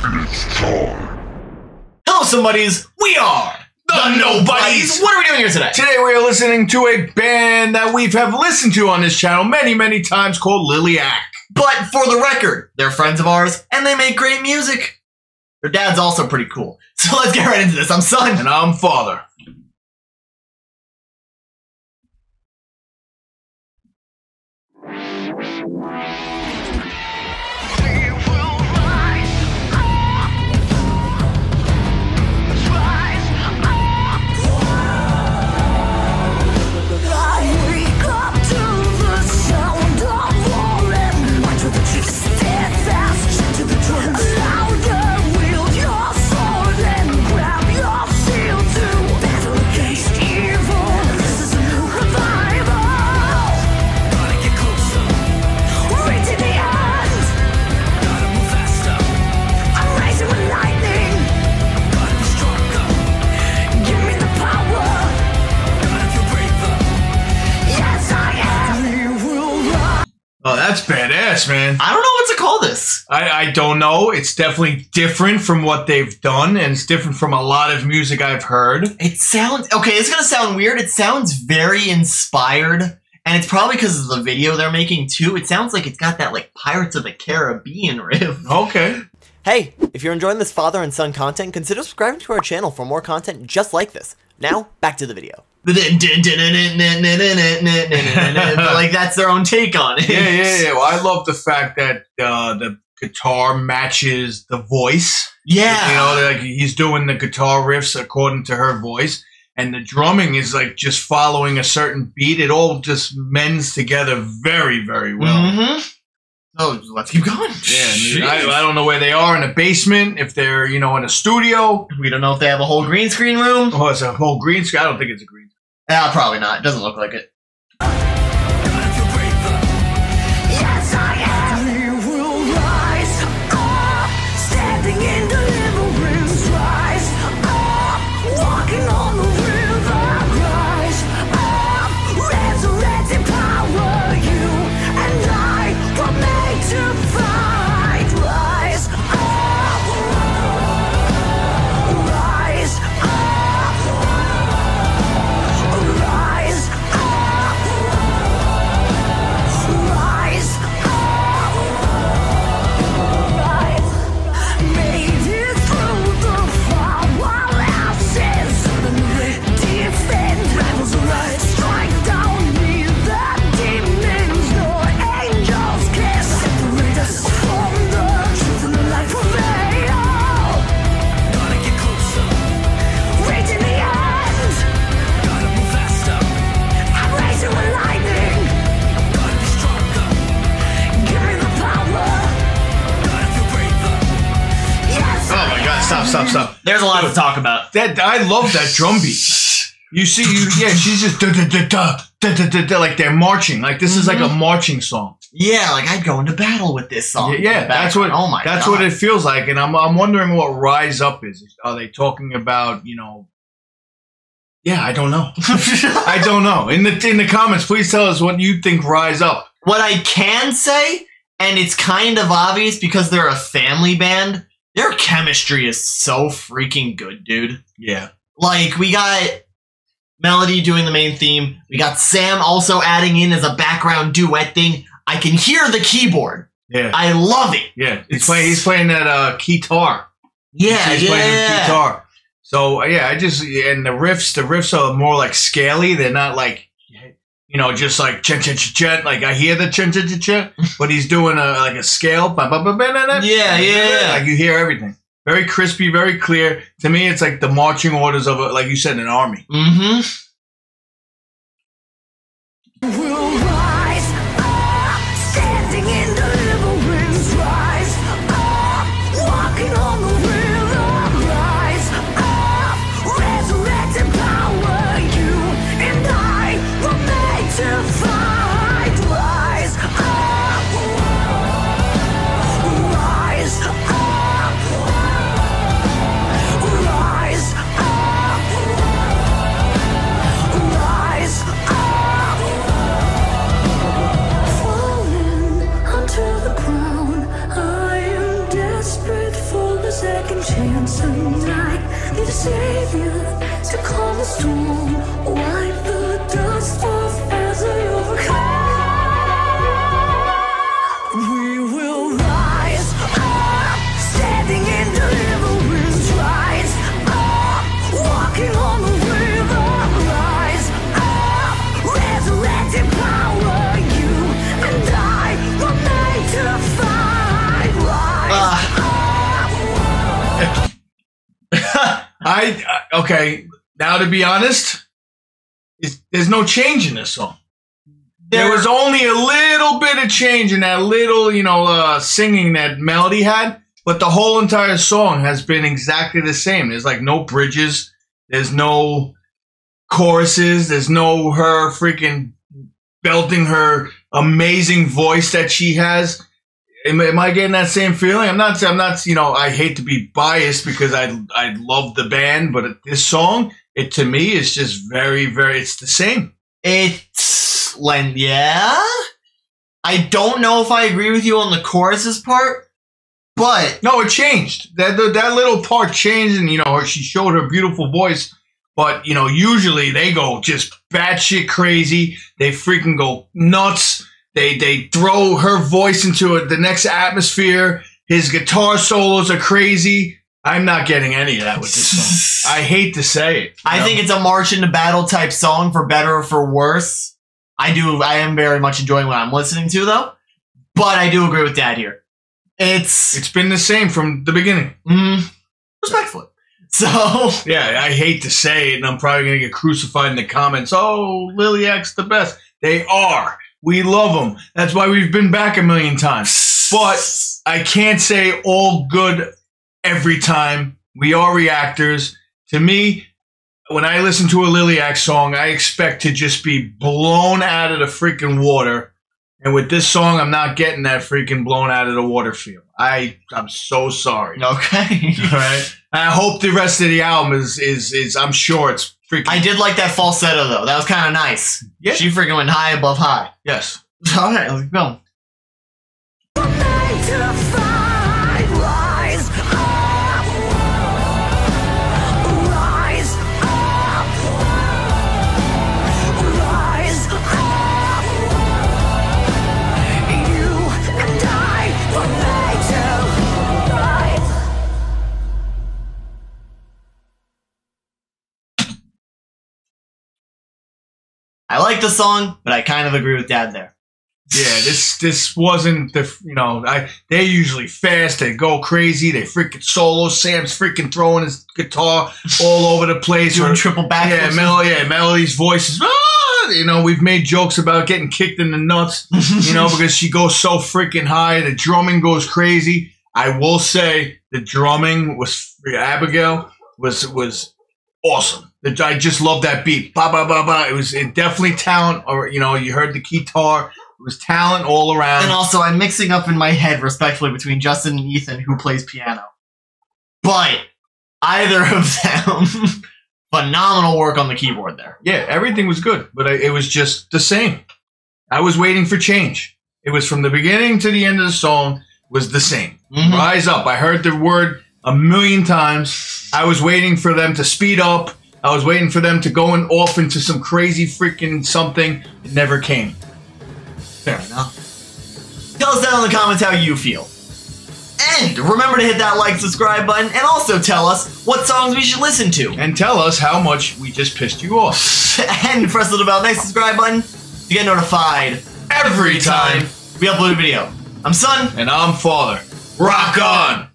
Hello, somebodies. We are the Nobodies. What are we doing here today? Today we are listening to a band that we've have listened to on this channel many, many times called Liliac. But for the record, they're friends of ours, and they make great music. Their dad's also pretty cool. So let's get right into this. I'm Son. And I'm Father. Oh, that's badass, man. I don't know what to call this. I, I don't know. It's definitely different from what they've done, and it's different from a lot of music I've heard. It sounds okay. It's gonna sound weird. It sounds very inspired, and it's probably because of the video they're making too. It sounds like it's got that like Pirates of the Caribbean riff. Okay. Hey, if you're enjoying this father and son content, consider subscribing to our channel for more content just like this. Now, back to the video. like that's their own take on it. Yeah, yeah, yeah. Well, I love the fact that uh, the guitar matches the voice. Yeah. You know, like he's doing the guitar riffs according to her voice, and the drumming is like just following a certain beat. It all just mends together very, very well. Mm-hmm. Oh, let's keep going. Yeah, I, I don't know where they are in a basement. If they're, you know, in a studio, we don't know if they have a whole green screen room. oh, it's a whole green screen. I don't think it's a green. Ah, probably not. It doesn't look like it. stop, stop. There's a lot to talk about. That I love that drum beat. You see, you yeah, she's just da da da da da da da, like they're marching. Like this is like a mm-hmm. marching song. Yeah, like I'd go into battle with this song. Yeah, yeah that's what. Oh my, that's God. what it feels like, and I'm I'm wondering what Rise Up is. Are they talking about you know? Yeah, I don't know. I don't know. In the in the comments, please tell us what you think Rise Up. What I can say, and it's kind of obvious because they're a family band, their chemistry is so freaking good, dude. Yeah. Like, we got Melody doing the main theme, we got Sam also adding in as a background duet thing. I can hear the keyboard. Yeah. I love it. yeah. He's playing. He's playing that uh, guitar. Yeah, he's playing yeah. guitar. So yeah, I just and the riffs, the riffs are more like scaly. They're not like you know just like chen chen chen chen. Like I hear the chen chen chen chen, but he's doing a like a scale. Ba, ba, ba, ba, ba, ba, Yeah, yeah. Like you hear everything. Very crispy, very clear. To me, it's like the marching orders of a, like you said, an army. Mm-hmm. Savior to calm the storm, wipe I uh, okay. Now to be honest, it's, there's no change in this song. There was only a little bit of change in that little, you know, uh, singing that melody had, but the whole entire song has been exactly the same. There's like no bridges. There's no choruses. There's no her freaking belting her amazing voice that she has. Am, am I getting that same feeling? I'm not. I'm not. You know, I hate to be biased because I I love the band, but this song, it to me is just very, very. It's the same. It's Len, yeah. I don't know if I agree with you on the choruses part, but No, it changed. That that, that little part changed, and you know, she showed her beautiful voice. But you know, usually they go just batshit crazy. They freaking go nuts. They they throw her voice into a, the next atmosphere. His guitar solos are crazy. I'm not getting any of that with this song. I hate to say it. I know? think it's a march into battle type song for better or for worse. I do. I am very much enjoying what I'm listening to though, but I do agree with Dad here. It's, it's been the same from the beginning. mm, respectfully. So Yeah, I hate to say it, and I'm probably gonna get crucified in the comments. Oh, Liliac's the best. They are. We love them. That's why we've been back a million times. But I can't say all good every time. We are reactors. To me, when I listen to a Liliac song, I expect to just be blown out of the freaking water. And with this song, I'm not getting that freaking blown out of the water feel. I I'm so sorry. okay. All right. I hope the rest of the album is is is. I'm sure it's freaking. I did like that falsetto though. That was kind of nice. Yeah. She freaking went high above high. yes. All right, let's go. I like the song, but I kind of agree with Dad there. Yeah. This this wasn't the you know I they're usually fast. They go crazy. They freaking solo. Sam's freaking throwing his guitar all over the place. Doing Or- triple back. yeah, Mel. Yeah, Melody's voice is. "Ah!" You know, we've made jokes about getting kicked in the nuts. you know, because she goes so freaking high. The drumming goes crazy. I will say the drumming was Abigail was was awesome. I just love that beat. Ba ba ba ba. It was it definitely talent. Or you know, you heard the guitar. It was talent all around. And also, I'm mixing up in my head, respectfully, between Justin and Ethan, who plays piano. But either of them, phenomenal work on the keyboard there. yeah, everything was good, but I, it was just the same. I was waiting for change. It was from the beginning to the end of the song was the same. Mhm. Rise up. I heard the word a million times. I was waiting for them to speed up. I was waiting for them to go in, off into some crazy freaking something. It never came. Fair enough. Tell us down in the comments how you feel. And remember to hit that like, subscribe button, and also tell us what songs we should listen to. And tell us how much we just pissed you off. and press the little bell next subscribe button to get notified Every time. we upload a video. I'm Son. And I'm Father. Rock on!